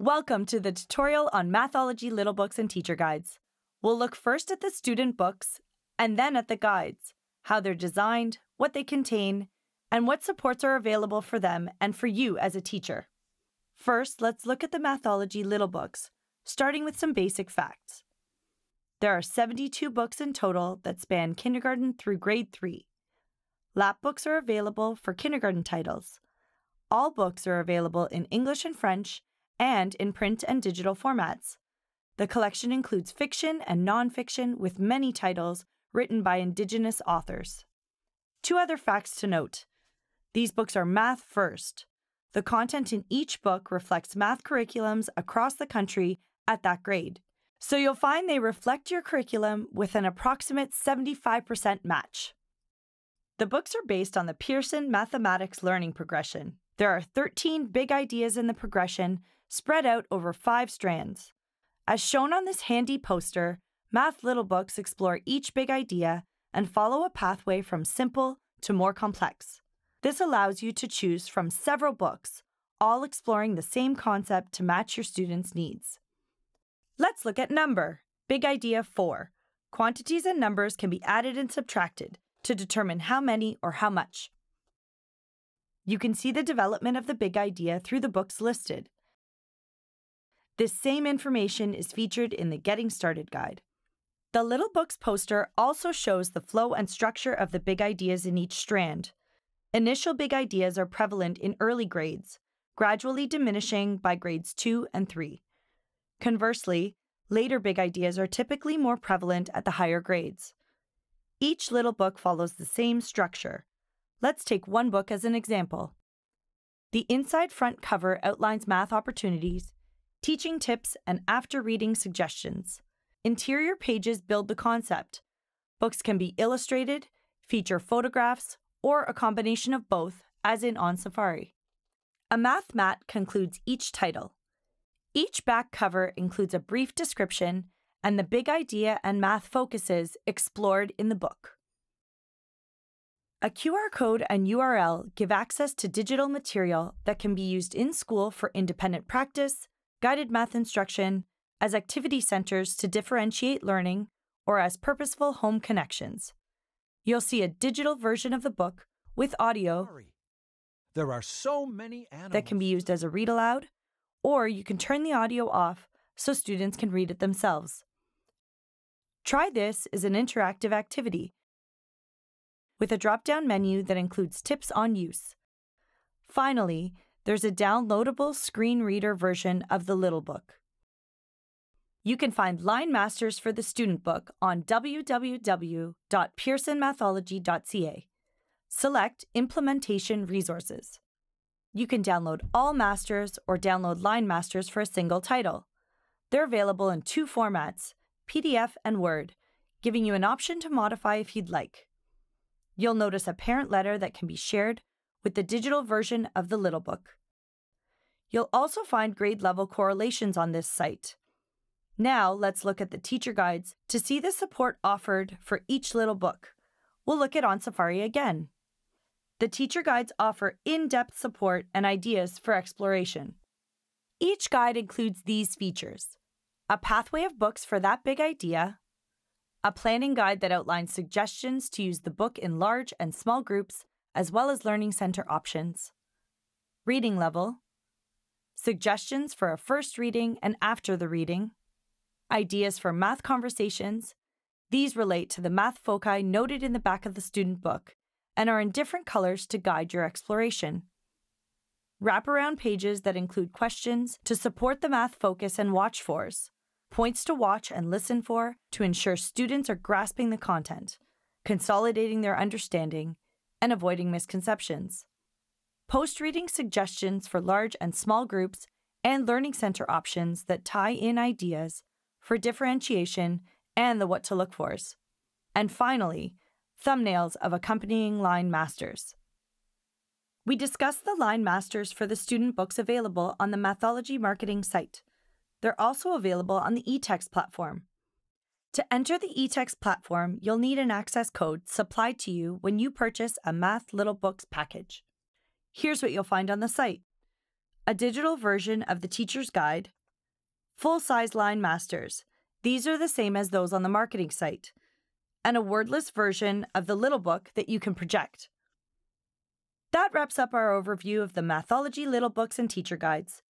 Welcome to the tutorial on Mathology Little Books and Teacher Guides. We'll look first at the student books and then at the guides, how they're designed, what they contain, and what supports are available for them and for you as a teacher. First, let's look at the Mathology Little Books, starting with some basic facts. There are 72 books in total that span kindergarten through grade 3. Lap books are available for kindergarten titles. All books are available in English and French and in print and digital formats. The collection includes fiction and nonfiction with many titles written by Indigenous authors. Two other facts to note these books are math first. The content in each book reflects math curriculums across the country at that grade. So you'll find they reflect your curriculum with an approximate 75% match. The books are based on the Pearson Mathematics Learning Progression. There are 13 big ideas in the progression spread out over five strands. As shown on this handy poster, Math Little Books explore each big idea and follow a pathway from simple to more complex. This allows you to choose from several books, all exploring the same concept to match your students' needs. Let's look at number. Big idea 4. Quantities and numbers can be added and subtracted to determine how many or how much. You can see the development of the big idea through the books listed. This same information is featured in the Getting Started guide. The Little Books poster also shows the flow and structure of the big ideas in each strand. Initial big ideas are prevalent in early grades, gradually diminishing by grades 2 and 3. Conversely, later big ideas are typically more prevalent at the higher grades. Each little book follows the same structure. Let's take one book as an example. The inside front cover outlines math opportunities teaching tips, and after reading suggestions. Interior pages build the concept. Books can be illustrated, feature photographs, or a combination of both, as in On Safari. A math mat concludes each title. Each back cover includes a brief description and the big idea and math focuses explored in the book. A QR code and URL give access to digital material that can be used in school for independent practice, guided math instruction, as activity centers to differentiate learning, or as purposeful home connections. You'll see a digital version of the book with audio there are so many animals that can be used as a read aloud, or you can turn the audio off so students can read it themselves. Try This is an interactive activity with a drop down menu that includes tips on use. Finally, there's a downloadable screen reader version of the Little Book. You can find Line Masters for the Student Book on www.pearsonmathology.ca. Select Implementation Resources. You can download all masters or download Line Masters for a single title. They're available in two formats PDF and Word, giving you an option to modify if you'd like. You'll notice a parent letter that can be shared with the digital version of the Little Book. You'll also find grade level correlations on this site. Now, let's look at the teacher guides to see the support offered for each little book. We'll look at On Safari again. The teacher guides offer in depth support and ideas for exploration. Each guide includes these features a pathway of books for that big idea, a planning guide that outlines suggestions to use the book in large and small groups as well as Learning Center options. Reading level, suggestions for a first reading and after the reading, ideas for math conversations. These relate to the math foci noted in the back of the student book and are in different colors to guide your exploration. Wraparound pages that include questions to support the math focus and watch fors, points to watch and listen for to ensure students are grasping the content, consolidating their understanding, and avoiding misconceptions. Post reading suggestions for large and small groups and learning center options that tie in ideas for differentiation and the what to look fors. And finally, thumbnails of accompanying line masters. We discussed the line masters for the student books available on the Mathology marketing site. They're also available on the eText platform. To enter the eText platform, you'll need an access code supplied to you when you purchase a Math Little Books package. Here's what you'll find on the site a digital version of the teacher's guide, full size line masters. These are the same as those on the marketing site, and a wordless version of the little book that you can project. That wraps up our overview of the Mathology Little Books and Teacher Guides.